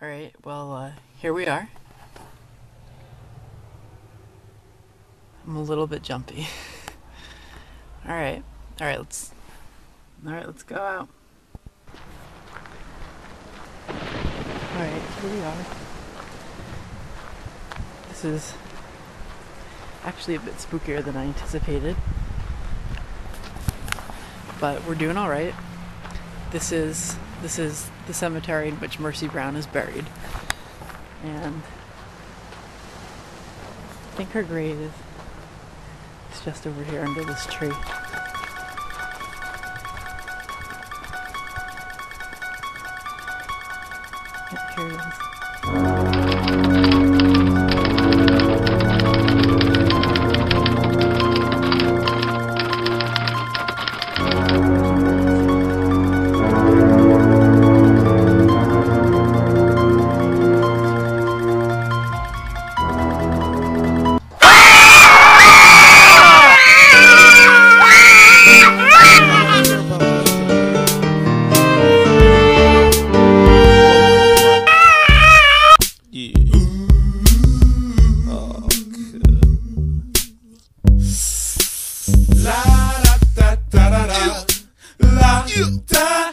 Alright, well, uh, here we are. I'm a little bit jumpy. Alright, alright, let's. Alright, let's go out. Alright, here we are. This is actually a bit spookier than I anticipated. But we're doing alright. This is this is the cemetery in which Mercy Brown is buried. And I think her grave is it's just over here under this tree. La da da da da da. La da.